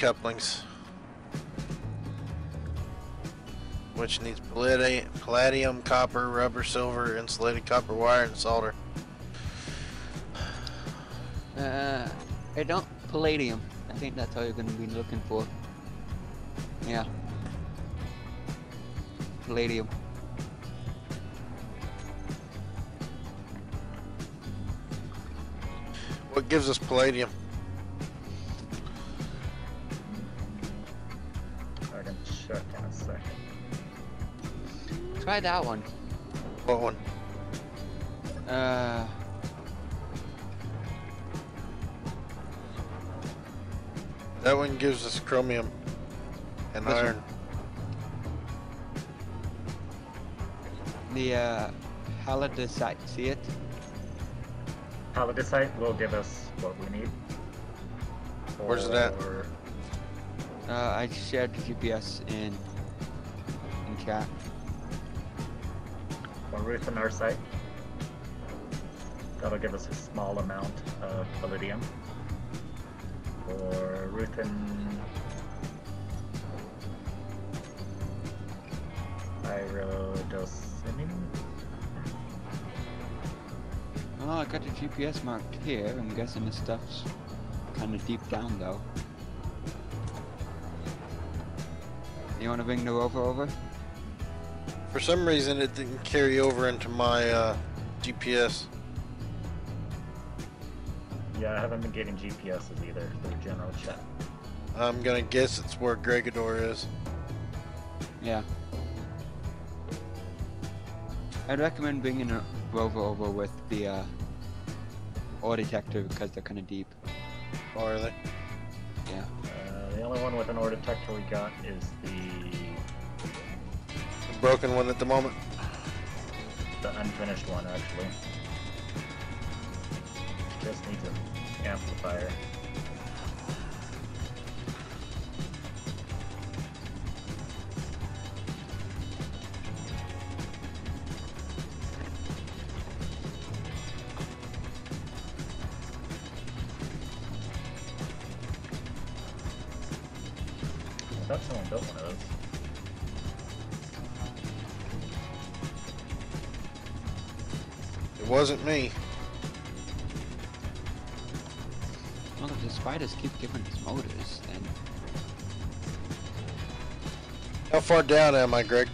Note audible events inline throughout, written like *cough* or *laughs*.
I need energy couplings. Which needs palladium, palladium, copper, rubber, silver, insulated copper wire, and solder. Uh, I don't palladium. I think that's all you're gonna be looking for. Yeah. Palladium. What gives us palladium? I in a second. Try that one. What one? Uh. That one gives us chromium and This one? iron. The uh, halidesite. See it? Halidesite will give us what we need. Where's that? at? For- Uh, I shared the GPS in in chat. For Ruth and our site. That'll give us a small amount of palladium. For Ruth and Pyrodosinin? Oh, I got the GPS marked here. I'm guessing this stuff's kind of deep down though. You want to bring the rover over? For some reason, it didn't carry over into my uh, GPS. Yeah, I haven't been getting GPSs either through general chat. I'm gonna guess it's where Gregador is. Yeah. I'd recommend bringing a rover over with the uh, ore detector because they're kind of deep. Or are they? Yeah. The only one with an ore detector we got is the The broken one at the moment. the unfinished one actually. Just needs an amplifier. Wasn't me. Well, if the spiders keep giving us motors, then How far down am I, Greg?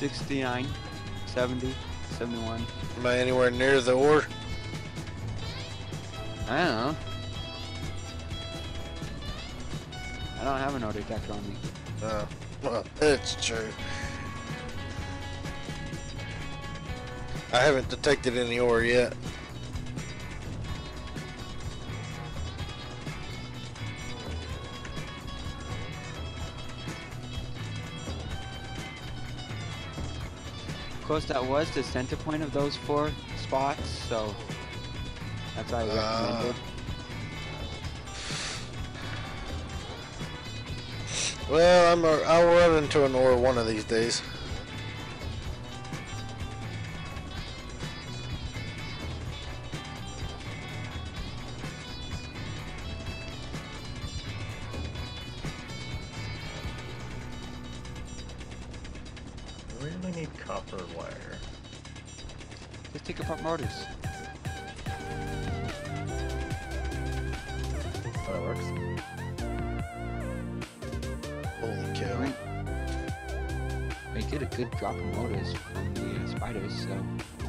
69, 70, 71. Am I anywhere near the ore? I don't know. I don't have an ore detector on me. Uh, well, that's true. I haven't detected any ore yet. Course, that was the center point of those four spots, so that's why I Ah. recommended. Well, I'm a, I'll run into an ore one of these days. Right. We get a good drop of motors from the uh, spiders, so.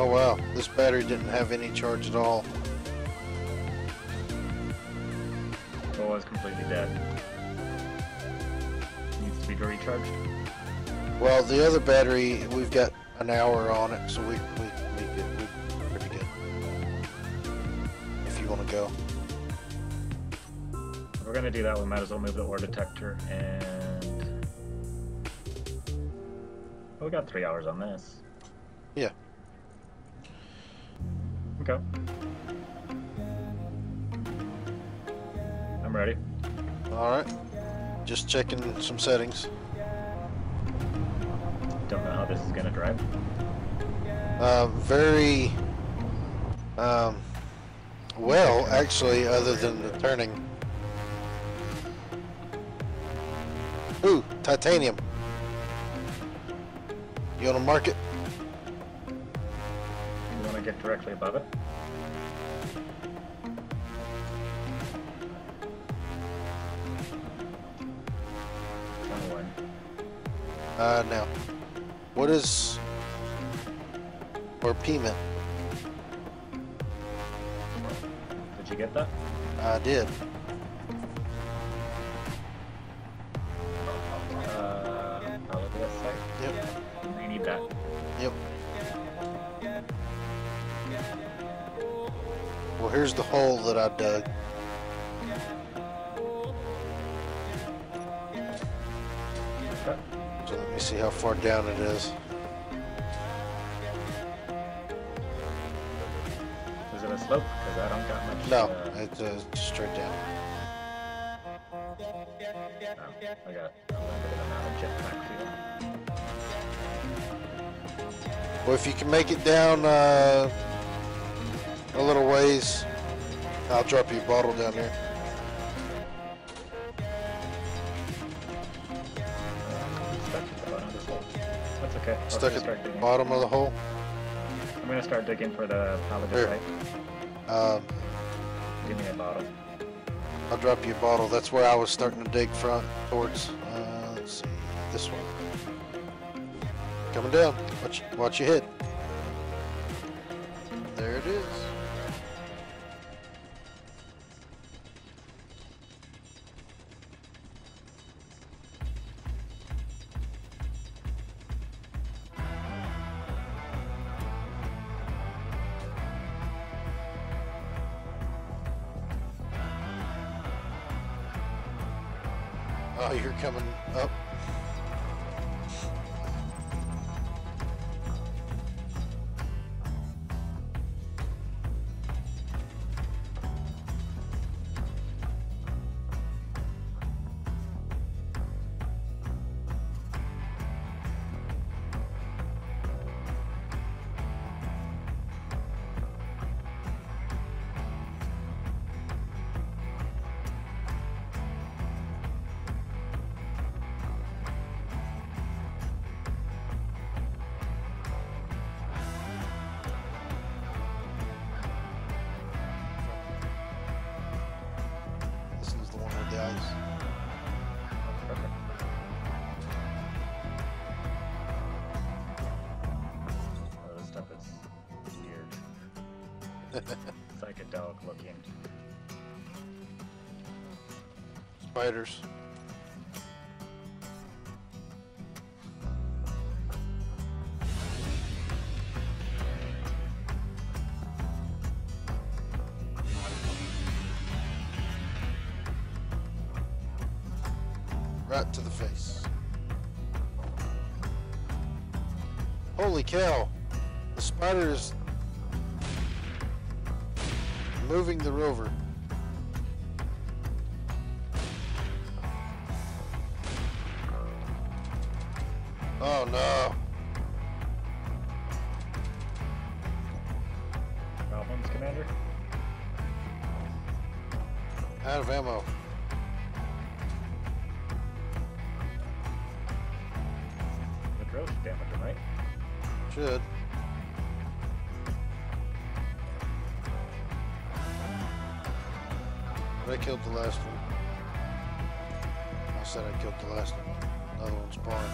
Oh wow, this battery didn't have any charge at all. Oh, it was completely dead. Needs to be recharged. Well, the other battery, we've got an hour on it, so we we we good. We pretty good. If you want to go. If we're gonna do that, we might as well move the ore detector and. Oh, we got three hours on this. Just checking some settings. Don't know how this is gonna drive. Uh, very um, well, actually, other than the turning. Ooh, titanium. You want to mark it? You want to get directly above it? Uh, no. What is or payment? Did you get that? I did. Uh, I'll look at this site. Yep. We need that. Yep. Well, here's the hole that I dug. How far down it is. Is it a slope? Because I don't got much. No, Uh, it's uh, straight down. oh, I got a limited amount of jetpack fuel. Well, if you can make it down uh, a little ways, I'll drop you a bottle down there. Okay. I'll Stuck at the digging. bottom of the hole. I'm gonna start digging for the palletite. Um, Give me a bottle. I'll drop you a bottle. That's where I was starting to dig front towards. Uh, let's see, this one. Coming down. Watch, watch your head. Psychedelic looking. Spiders. Right to the face. Holy cow! The spider is moving the rover. Oh no! Problems, Commander? Out of ammo. The drill should damage him, right? Should. But I killed the last one. I said I killed the last one. Another one spawned.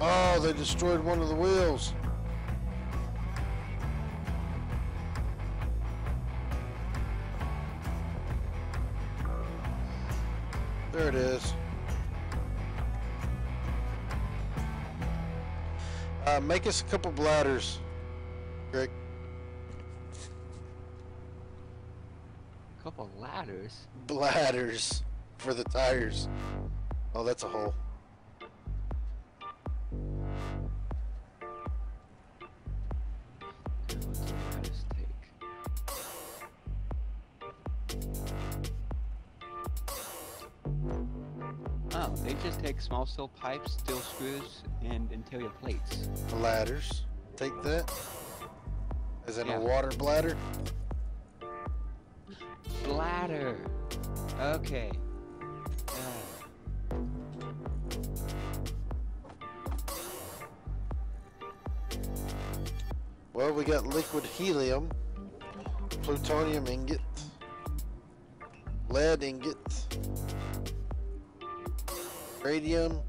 Oh, they destroyed one of the wheels. There it is. Uh, make us a couple bladders, Greg. Couple ladders. Bladders for the tires. Oh, that's a hole. What's the ladders take? Oh, they just take small steel pipes, steel screws, and interior plates. Bladders. Take that. As in Yeah. a water bladder. Bladder. Okay. Well, we got liquid helium, plutonium ingot, lead ingot, radium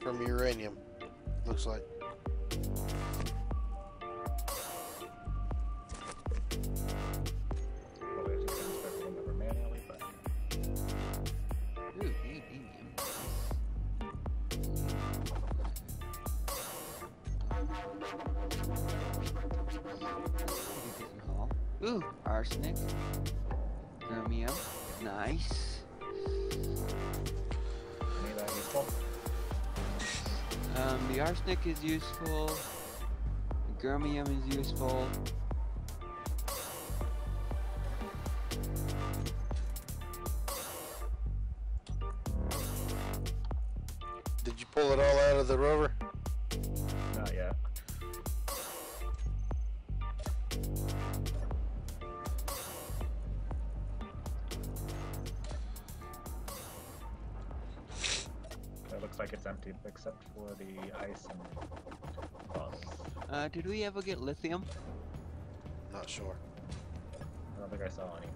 from uranium. Looks like. Useful. The germium is useful. Did you pull it all out of the rover? Not yet. It looks like it's empty except for the ice and bottles. Uh, did we ever get lithium? Not sure. I don't think I saw any.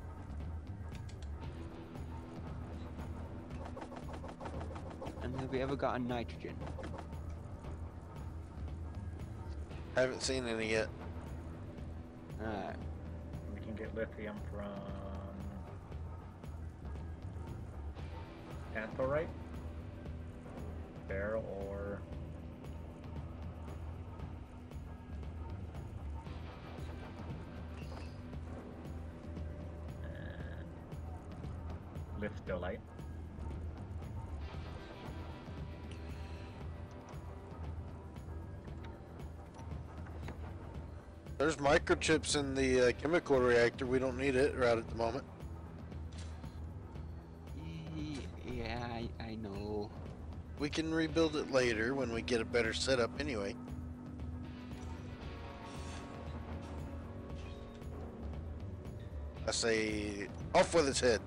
And have we ever gotten nitrogen? Haven't seen any yet. Alright. We can get lithium from anthrite, There's microchips in the uh, chemical reactor. We don't need it right at the moment. Yeah, I, I know. We can rebuild it later when we get a better setup anyway. I say, off with its head.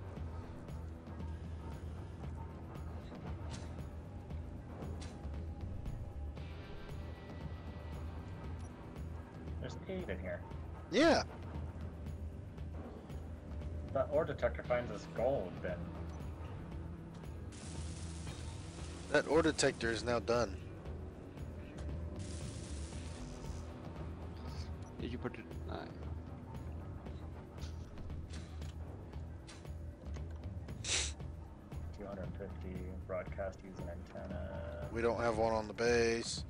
Yeah, If that ore detector finds us gold, then that ore detector is now done. Did you put it? Alright. *laughs* two hundred and fifty broadcast using antenna. We don't have one on the base.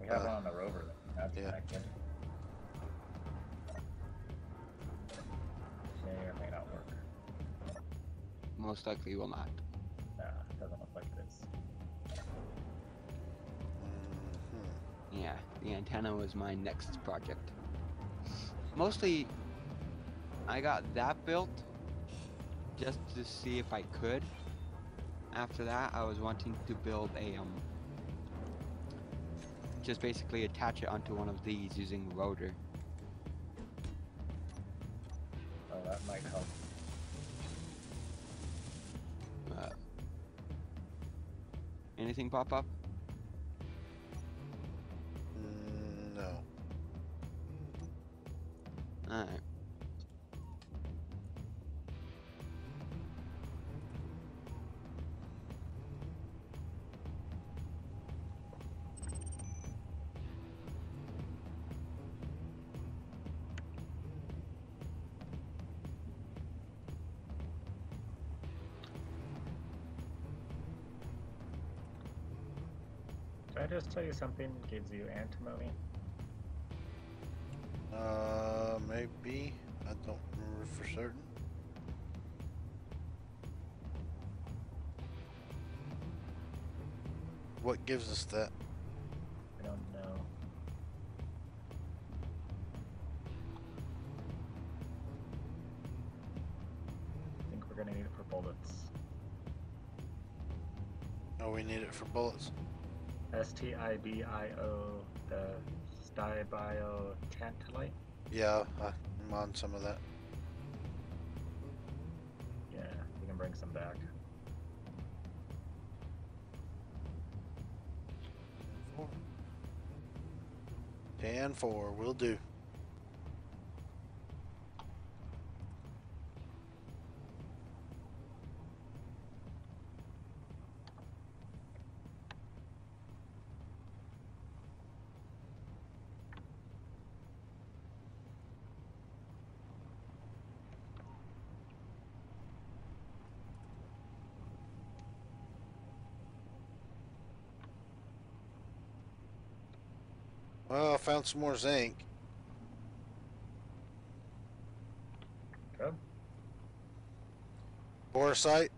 We have Uh, one on the rover that that's yeah. connected. Most likely will not. Nah, doesn't look like it is. Mhm. Yeah, the antenna was my next project. Mostly, I got that built just to see if I could. After that, I was wanting to build a um, just basically attach it onto one of these using rotor. Anything pop up? Tell you something gives you antimony? Uh, maybe. I don't remember for certain. What gives us that? I don't know. I think we're gonna need it for bullets. Oh, we need it for bullets. S T I B I O, the stibio tantalite. Yeah, I'm on some of that. Yeah, we can bring some back. Four. Four, will do. Well, I found some more zinc. Good. Boracite.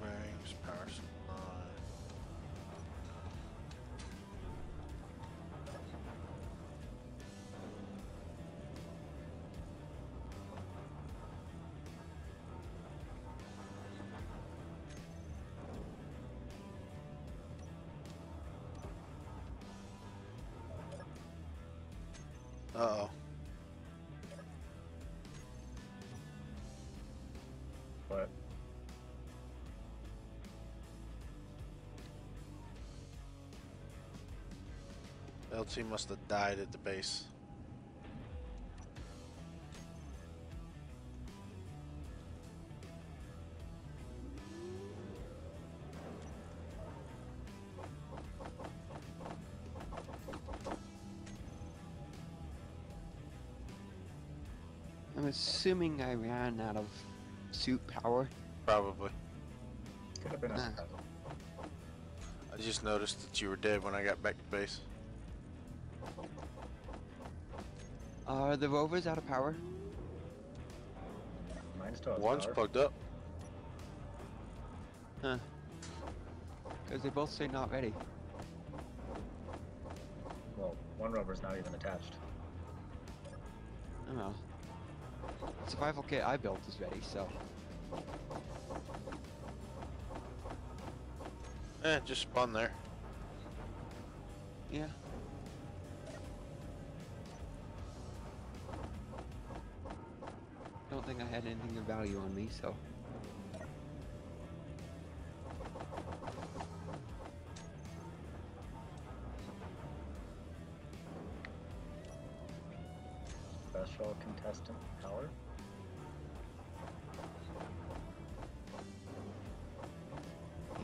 Ball power supply. Uh oh. LT must have died at the base. I'm assuming I ran out of suit power. Probably. could have been a surprise. I just noticed that you were dead when I got back to base. Are the rovers out of power? Mine still One's power. plugged up. Huh. Because they both say not ready. Well, one rover's not even attached. I know. The survival kit I built is ready, so. Eh, just spun there. Yeah. Had anything of value on me, so. Special contestant power.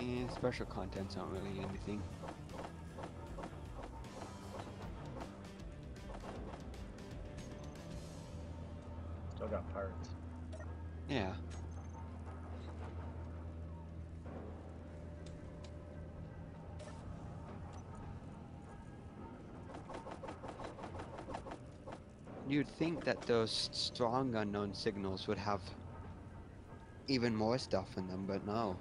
And special contents aren't really anything. You'd think that those strong unknown signals would have even more stuff in them, but no.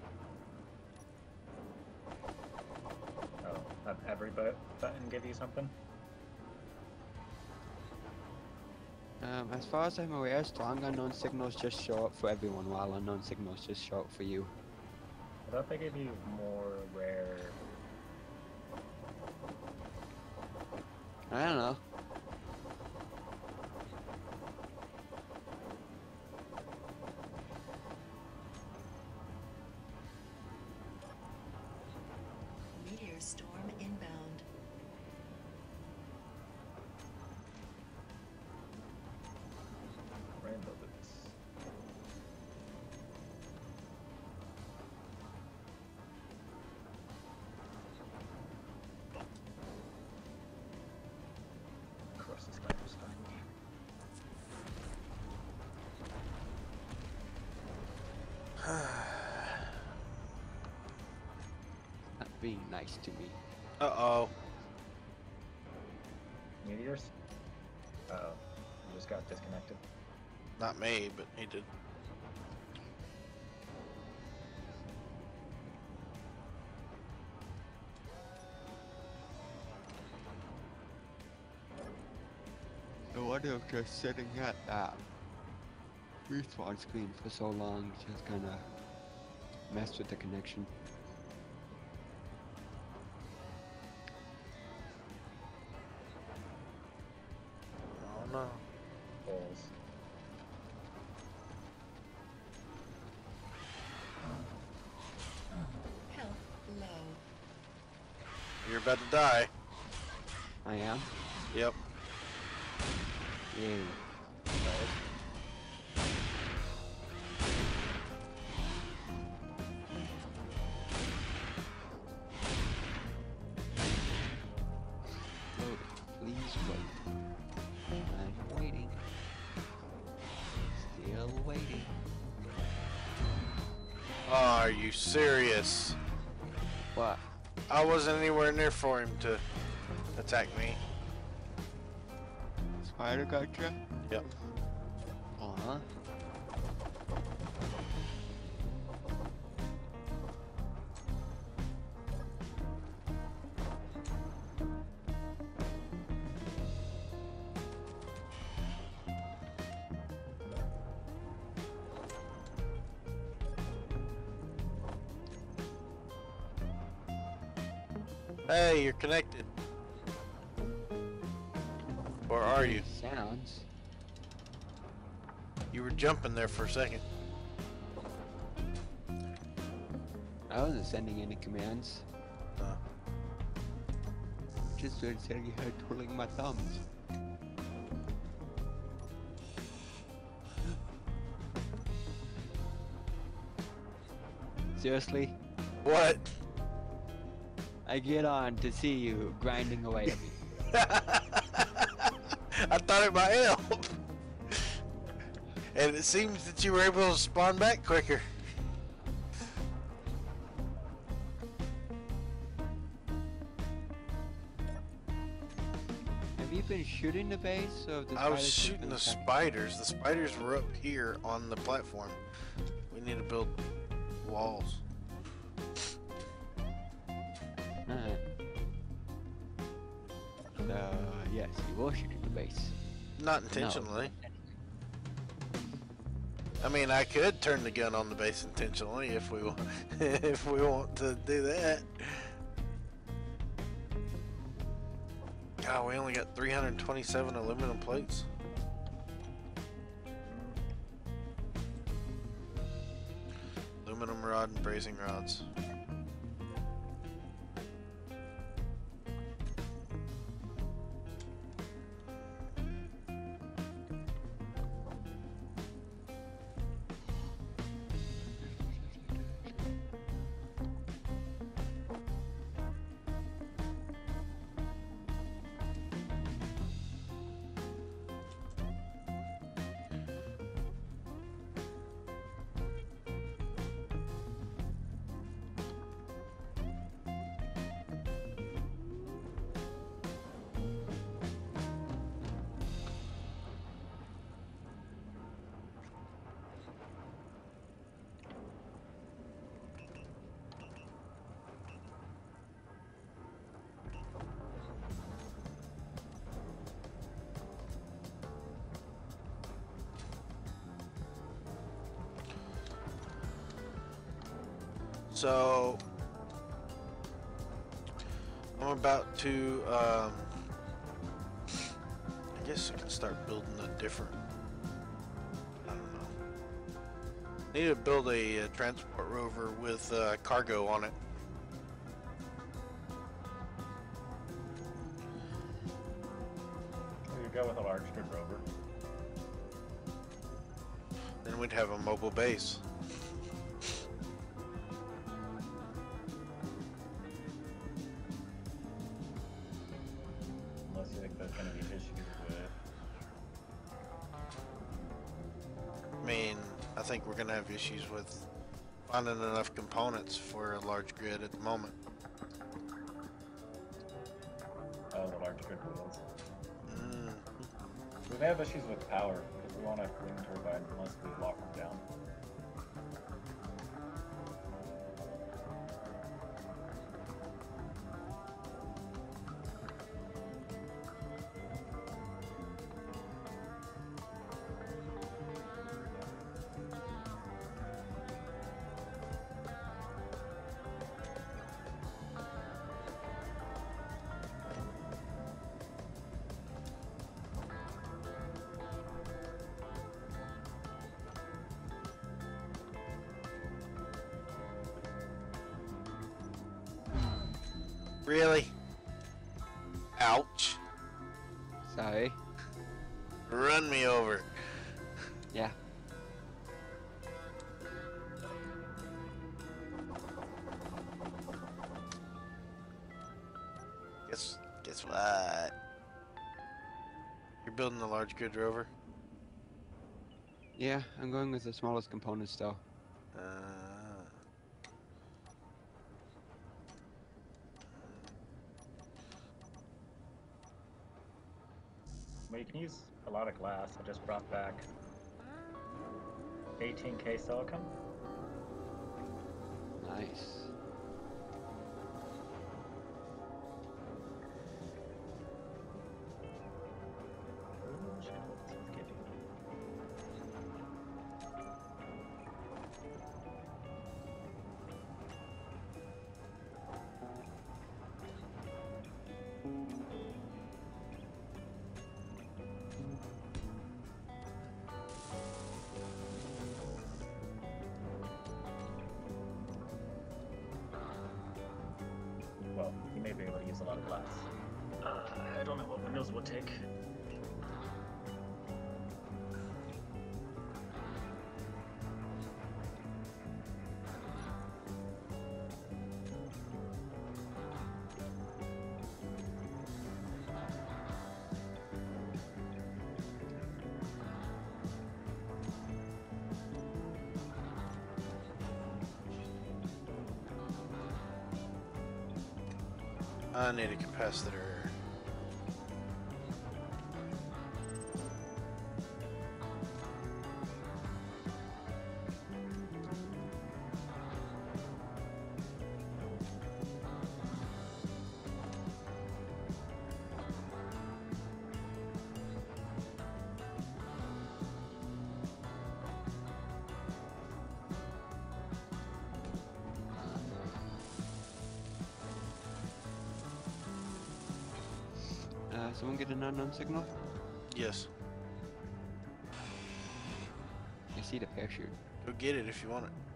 Oh, have every button give you something? Um, as far as I'm aware, strong unknown signals just show up for everyone, while unknown signals just show up for you. I thought they gave you more rare. I don't know. Being nice to me. Uh oh. Meteors? Uh oh. you just got disconnected. Not me, but he did. I wonder if just sitting at that respawn screen for so long just kind of messed with the connection. Are you serious? What? I wasn't anywhere near for him to attack me. Spider gotcha? Yep. Aw. Hey, you're connected. Or are you? Sounds. You were jumping there for a second. I wasn't sending any commands. Uh, Just sitting here twiddling my thumbs. Seriously? what? I get on to see you grinding away at me. *laughs* I thought it might help. *laughs* And it seems that you were able to spawn back quicker. Have you been shooting the base or the I was shooting the spiders. The spiders were up here on the platform. We need to build walls. So, yes, you were shooting the base. Not intentionally. I mean, I could turn the gun on the base intentionally if we wa- *laughs* if we want to do that. God, we only got 327 aluminum plates. Aluminum rod and brazing rods. So I'm about to um, I guess I can start building a different I don't know. Need to build a, uh transport rover with uh, cargo on it. Mean, I think we're gonna have issues with finding enough components for a large grid at the moment. Oh, the large grid wheels. Mm. We may have issues with power because we won't have wind turbine unless we lock them down. Guess what? You're building a large grid rover? Yeah, I'm going with the smallest components though. Uh, Well, you can use a lot of glass. I just brought back 18k silicon. Nice. Lot of glass. Uh, I don't know what windows will take. I need a capacitor. Someone unknown signal? Yes. I see the parachute. Go get it if you want it.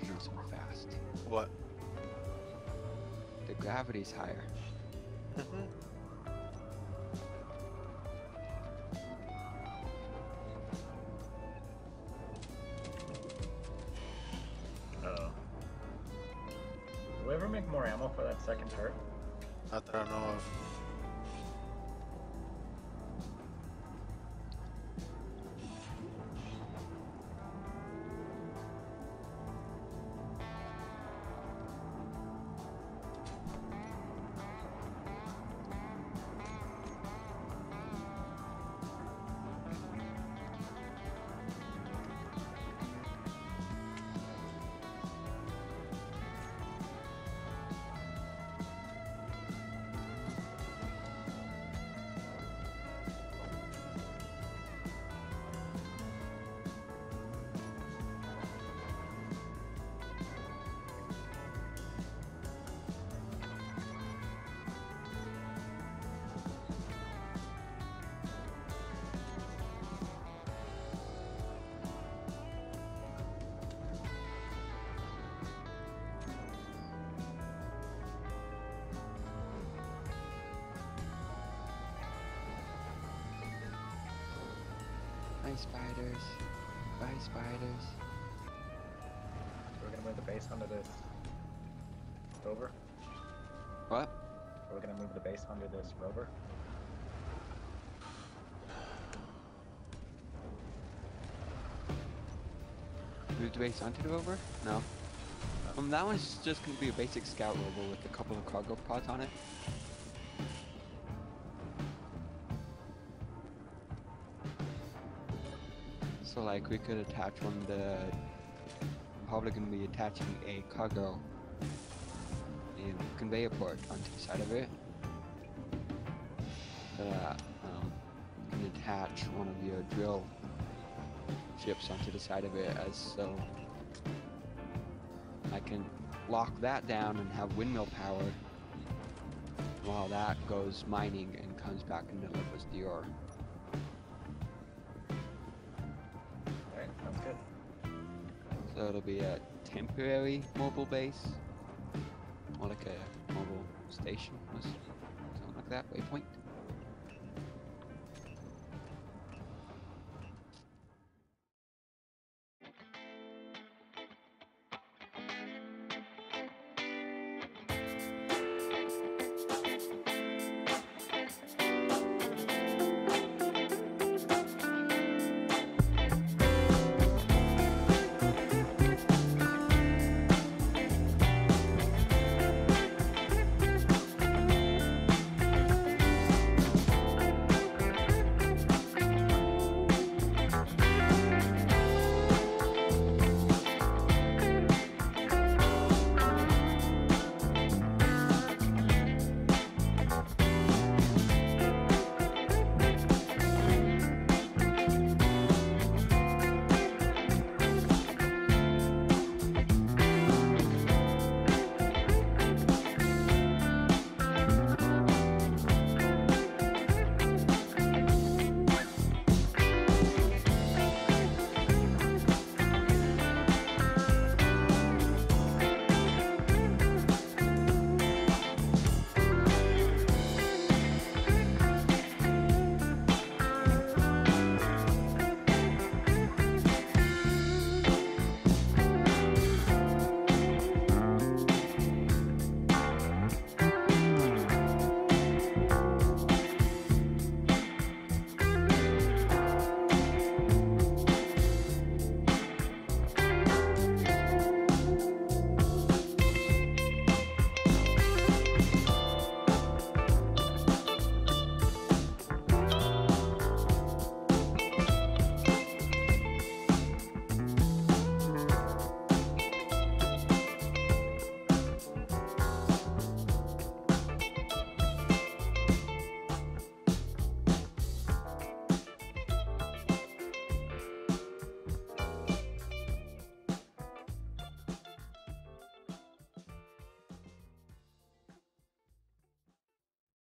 Go through so fast. What? The gravity's higher. Mhm. Oh. Will we ever make more ammo for that second turret? Not that I know of. Spiders. Bye spiders. We're gonna move the base under this rover. What? We're gonna move the base onto this rover. Move the base onto the rover? No. Um, that one's just gonna be a basic scout rover with a couple of cargo pods on it. Like we could attach one the probably gonna be attaching a cargo conveyor port onto the side of it. That um, you can attach one of your drill ships onto the side of it as so I can lock that down and have windmill power while that goes mining and comes back and delivers the ore. So it'll be a temporary mobile base, or like a mobile station, or something like that, waypoint.